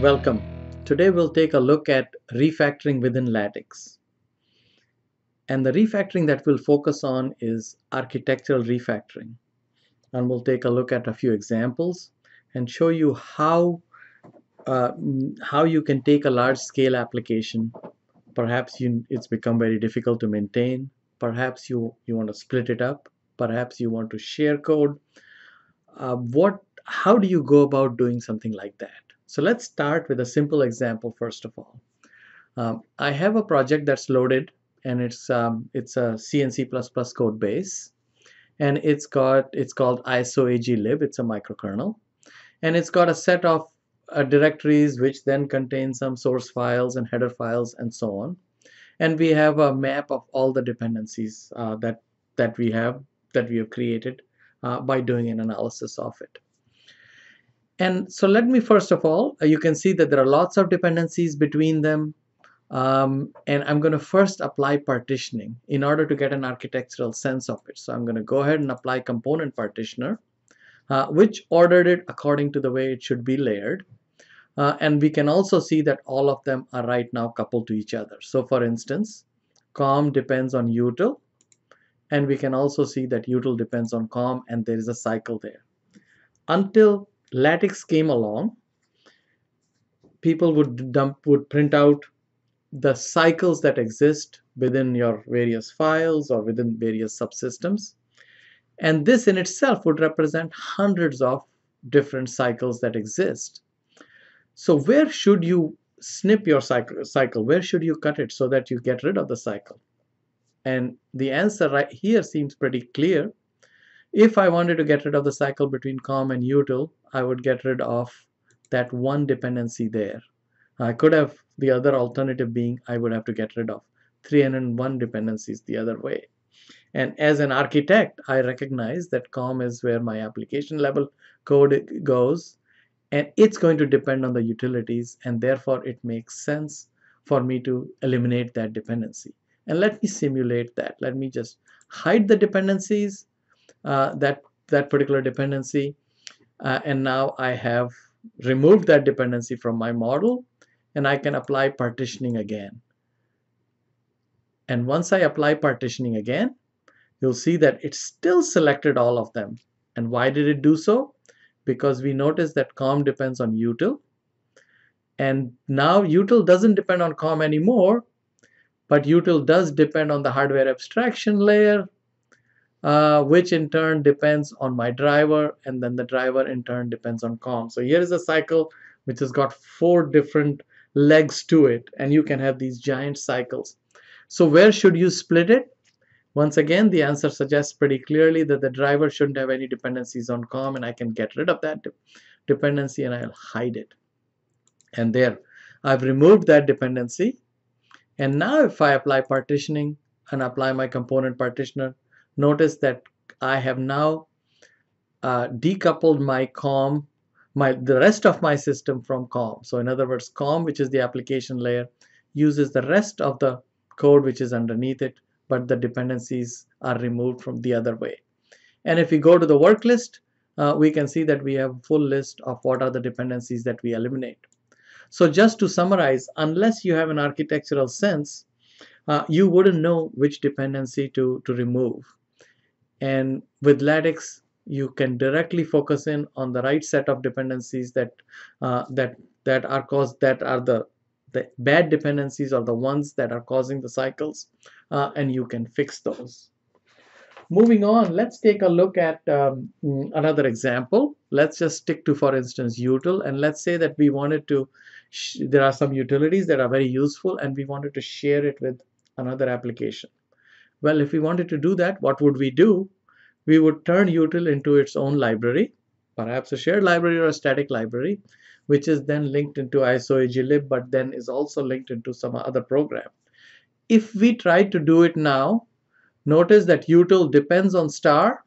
Welcome. Today we'll take a look at refactoring within Lattix. And the refactoring that we'll focus on is architectural refactoring. And we'll take a look at a few examples and show you how uh, how you can take a large scale application perhaps you, it's become very difficult to maintain perhaps you you want to split it up perhaps you want to share code uh, what how do you go about doing something like that so let's start with a simple example first of all. Um, I have a project that's loaded and it's um, it's a CNC++ code base and it's got it's called ISOAgLib it's a microkernel and it's got a set of uh, directories which then contain some source files and header files and so on. And we have a map of all the dependencies uh, that that we have that we have created uh, by doing an analysis of it and so let me first of all uh, you can see that there are lots of dependencies between them um, and I'm going to first apply partitioning in order to get an architectural sense of it so I'm going to go ahead and apply component partitioner uh, which ordered it according to the way it should be layered uh, and we can also see that all of them are right now coupled to each other. So for instance, com depends on util, and we can also see that util depends on com, and there is a cycle there. Until Lattix came along, people would dump would print out the cycles that exist within your various files or within various subsystems. And this in itself would represent hundreds of different cycles that exist. So where should you snip your cycle, cycle? Where should you cut it so that you get rid of the cycle? And the answer right here seems pretty clear. If I wanted to get rid of the cycle between com and util, I would get rid of that one dependency there. I could have the other alternative being I would have to get rid of 301 dependencies the other way. And as an architect, I recognize that com is where my application level code goes and it's going to depend on the utilities and therefore it makes sense for me to eliminate that dependency and let me simulate that let me just hide the dependencies uh, that that particular dependency. Uh, and now I have removed that dependency from my model and I can apply partitioning again. And once I apply partitioning again you'll see that it still selected all of them. And why did it do so? Because we notice that com depends on util. And now util doesn't depend on com anymore but util does depend on the hardware abstraction layer uh, which in turn depends on my driver and then the driver in turn depends on com so here is a cycle which has got four different legs to it and you can have these giant cycles so where should you split it once again, the answer suggests pretty clearly that the driver shouldn't have any dependencies on COM and I can get rid of that de dependency and I'll hide it. And there, I've removed that dependency. And now if I apply partitioning and apply my component partitioner, notice that I have now uh, decoupled my COM, my the rest of my system from COM. So in other words, COM, which is the application layer, uses the rest of the code which is underneath it but the dependencies are removed from the other way. And if we go to the work list, uh, we can see that we have a full list of what are the dependencies that we eliminate. So just to summarize, unless you have an architectural sense, uh, you wouldn't know which dependency to, to remove. And with Lattix, you can directly focus in on the right set of dependencies that uh, that that are caused that are the the bad dependencies are the ones that are causing the cycles uh, and you can fix those. Moving on, let's take a look at um, another example. Let's just stick to, for instance, util, and let's say that we wanted to, there are some utilities that are very useful and we wanted to share it with another application. Well, if we wanted to do that, what would we do? We would turn util into its own library, perhaps a shared library or a static library, which is then linked into ISOAgLib, but then is also linked into some other program. If we try to do it now, notice that util depends on star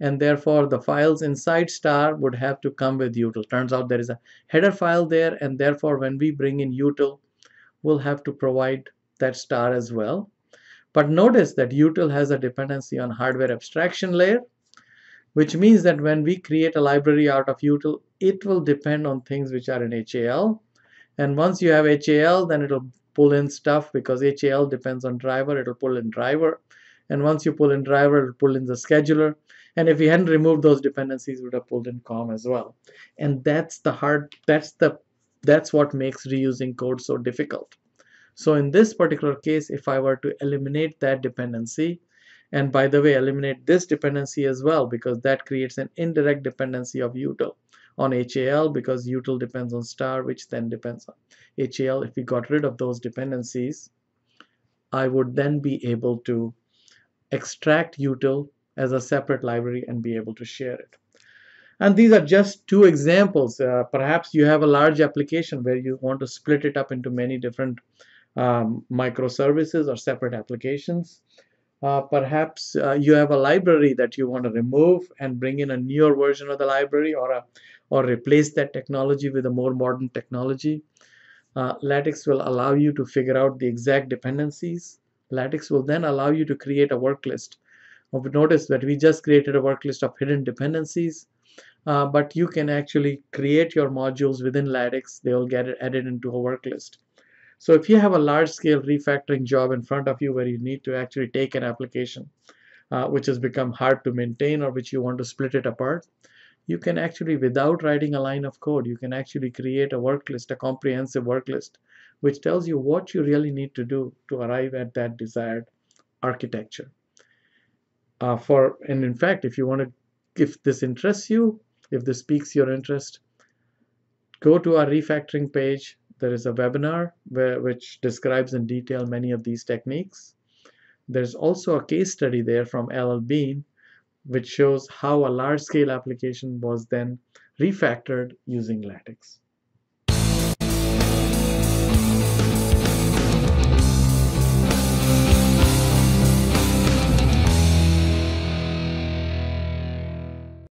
and therefore the files inside star would have to come with util. Turns out there is a header file there and therefore when we bring in util, we'll have to provide that star as well. But notice that util has a dependency on hardware abstraction layer, which means that when we create a library out of util, it will depend on things which are in HAL And once you have HAL, then it'll pull in stuff because HAL depends on driver. It'll pull in driver. And once you pull in driver, it'll pull in the scheduler. And if we hadn't removed those dependencies, would have pulled in COM as well. And that's the hard, that's the, that's what makes reusing code so difficult. So in this particular case, if I were to eliminate that dependency, and by the way, eliminate this dependency as well, because that creates an indirect dependency of util on HAL because util depends on star, which then depends on HAL. If we got rid of those dependencies, I would then be able to extract util as a separate library and be able to share it. And these are just two examples. Uh, perhaps you have a large application where you want to split it up into many different um, microservices or separate applications. Uh, perhaps uh, you have a library that you want to remove and bring in a newer version of the library or a or replace that technology with a more modern technology. Uh, Lattix will allow you to figure out the exact dependencies. Lattix will then allow you to create a work list. Notice that we just created a work list of hidden dependencies, uh, but you can actually create your modules within Lattix. They will get added into a work list. So if you have a large scale refactoring job in front of you where you need to actually take an application uh, which has become hard to maintain or which you want to split it apart, you can actually, without writing a line of code, you can actually create a work list, a comprehensive work list, which tells you what you really need to do to arrive at that desired architecture. Uh, for and in fact, if you want to, if this interests you, if this piques your interest, go to our refactoring page, there is a webinar where, which describes in detail many of these techniques. There's also a case study there from LL Bean, which shows how a large-scale application was then refactored using Lattix.